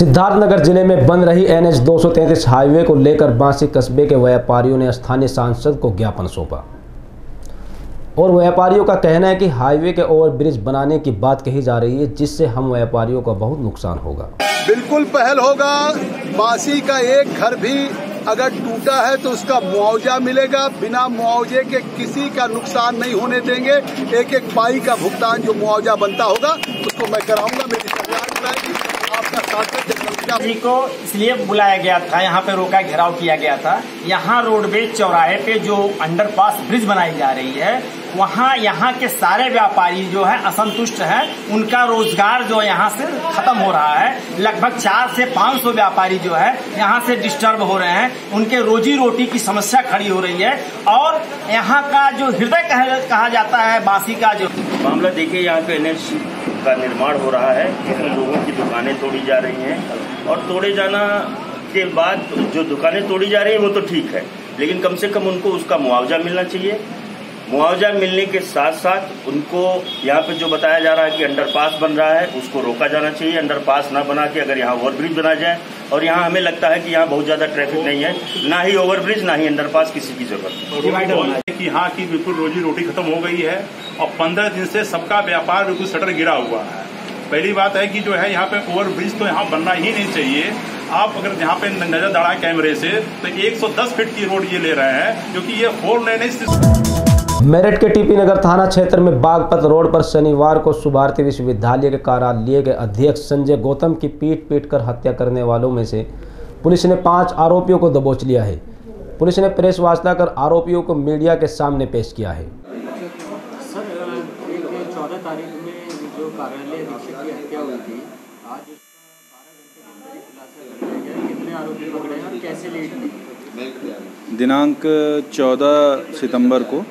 सिद्धार्थनगर ज़िले में बन रही एन एच हाईवे को लेकर बांसी कस्बे के व्यापारियों ने स्थानीय सांसद को ज्ञापन सौंपा। और व्यापारियों का कहना है कि हाईवे के ओवरब्रिज बनाने की बात कही जा रही है, जिससे हम व्यापारियों का बहुत नुकसान होगा। बिल्कुल पहल होगा। बासी का एक घर भी अगर टूटा है तो उसका मुआवजा मिलेगा। बिना मुआवजे के किसी का नुकसान नहीं होने देंगे। एक एक पाई का भुगतान जो मुआवजा बनता होगा, उसको मैं कराऊँगा। मेरी सरकार जी को इसलिए बुलाया गया था यहाँ पे रोका घेराव किया गया था। यहाँ रोडवेज़ चौराहे पे जो अंडरपास ब्रिज बनाई जा रही है वहाँ यहाँ के सारे व्यापारी जो है असंतुष्ट हैं। उनका रोज़गार जो यहाँ से खत्म हो रहा है। लगभग चार से पाँच सौ व्यापारी जो है यहाँ से डिस्टर्ब हो रहे हैं। उनके रोजी रोटी की समस्या खड़ी हो रही है। और यहाँ का जो हृदय कहा, जाता है बासी का जो मामला देखिए यहाँ पे एनएच का निर्माण हो रहा है जिसमें लोगों की दुकानें तोड़ी जा रही हैं और तोड़े जाना के बाद जो दुकानें तोड़ी जा रही हैं, वो तो ठीक है, लेकिन कम से कम उनको उसका मुआवजा मिलना चाहिए। मुआवजा मिलने के साथ साथ उनको यहाँ पे जो बताया जा रहा है कि अंडरपास बन रहा है, उसको रोका जाना चाहिए, अंडरपास ना बना के अगर यहाँ ओवरब्रिज बना जाए और यहाँ हमें लगता है कि यहाँ बहुत ज़्यादा ट्रैफ़िक नहीं है। ना ही ओवरब्रिज ना ही अंडरपास किसी की ज़रूरत है कि यहाँ की बिल्कुल रोजी रोटी खत्म हो गई है और पंद्रह दिन से सबका व्यापार बिल्कुल शटर गिरा हुआ है। पहली बात है कि जो है यहाँ पे ओवर ब्रिज तो यहाँ बनना ही नहीं चाहिए। आप अगर यहाँ पे नज़र दौड़ाए कैमरे से तो 110 फीट की रोड ये ले रहे हैं क्योंकि ये फोर लेन मेरठ के टीपी नगर थाना क्षेत्र में बागपत रोड पर शनिवार को सुभारती विश्वविद्यालय के कार्यालय के अध्यक्ष संजय गौतम की पीट पीट कर हत्या करने वालों में से पुलिस ने पाँच आरोपियों को दबोच लिया है। पुलिस ने प्रेस वार्ता कर आरोपियों को मीडिया के सामने पेश किया है। सर चौदह तारीख में जो कार्यालय अधीक्षक की हत्या हुई थी आज उसका बारह घंटे के अंदर खुलासा कर दिया गया। कितने आरोपी पकड़े और कैसे लेट हुई दिनांक 14 सितंबर को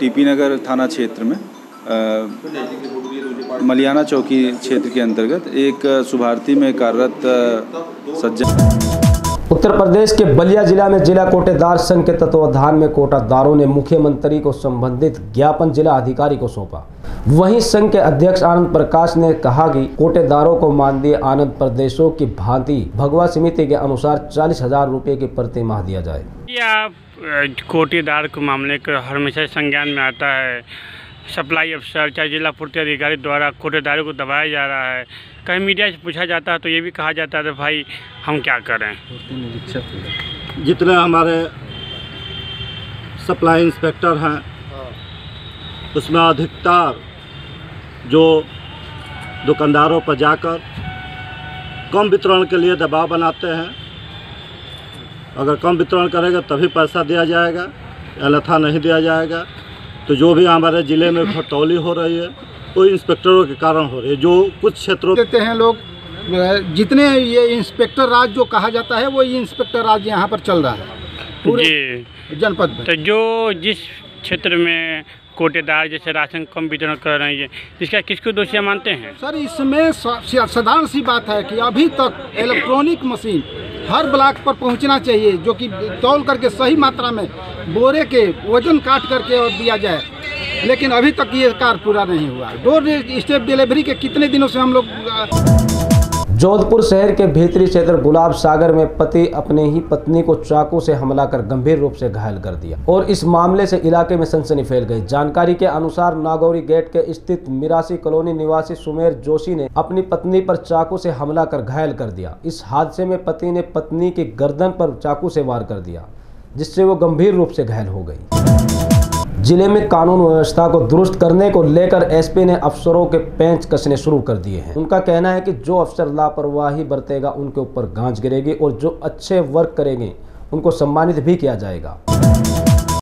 टीपी नगर थाना क्षेत्र में मलियाना चौकी क्षेत्र के अंतर्गत एक सुभारती में कार्यरत सज्जन उत्तर प्रदेश के बलिया जिला में जिला कोटेदार संघ के तत्वाधान में कोटादारों ने मुख्यमंत्री को संबंधित ज्ञापन जिला अधिकारी को सौंपा। वहीं संघ के अध्यक्ष आनंद प्रकाश ने कहा कि कोटेदारों को मानदेय आनंद प्रदेशों की भांति भगवा समिति के अनुसार चालीस हज़ार रूपए की प्रति माह दिया जाए। या अ, कोटीदार के मामले का हमेशा संज्ञान में आता है। सप्लाई अफसर चाहे जिला पूर्ति अधिकारी द्वारा कोटेदारों को दबाया जा रहा है। कहीं मीडिया से पूछा जाता है तो ये भी कहा जाता है भाई हम क्या करें? जितने हमारे सप्लाई इंस्पेक्टर हैं उसमें अधिकतर जो दुकानदारों पर जाकर कम वितरण के लिए दबाव बनाते हैं। अगर कम वितरण करेगा तभी पैसा दिया जाएगा अन्यथा नहीं दिया जाएगा। तो जो भी हमारे ज़िले में घटौली हो रही है वो इंस्पेक्टरों के कारण हो रही है। जो कुछ क्षेत्रों देते हैं लोग जितने ये इंस्पेक्टर राज जो कहा जाता है वो ये इंस्पेक्टर राज यहाँ पर चल रहा है। पूरे जी। जनपद में। तो जो जिस क्षेत्र में कोटेदार जैसे राशन कम वितरण कर रहे हैं इसका किसको दोषिया मानते हैं? सर इसमें साधारण सी बात है कि अभी तक इलेक्ट्रॉनिक मशीन हर ब्लॉक पर पहुँचना चाहिए, जो कि तौल करके सही मात्रा में बोरे के वज़न काट करके और दिया जाए। लेकिन अभी तक ये कार्य पूरा नहीं हुआ। डोर स्टेप डिलीवरी के कितने दिनों से हम लोग जोधपुर शहर के भीतरी क्षेत्र गुलाब सागर में पति अपने ही पत्नी को चाकू से हमला कर गंभीर रूप से घायल कर दिया और इस मामले से इलाके में सनसनी फैल गई। जानकारी के अनुसार नागौरी गेट के स्थित मिरासी कॉलोनी निवासी सुमेर जोशी ने अपनी पत्नी पर चाकू से हमला कर घायल कर दिया। इस हादसे में पति ने पत्नी की गर्दन पर चाकू से वार कर दिया, जिससे वो गंभीर रूप से घायल हो गई। ज़िले में कानून व्यवस्था को दुरुस्त करने को लेकर एसपी ने अफसरों के पेंच कसने शुरू कर दिए हैं। उनका कहना है कि जो अफसर लापरवाही बरतेगा, उनके ऊपर गांज गिरेगी और जो अच्छे वर्क करेंगे, उनको सम्मानित भी किया जाएगा।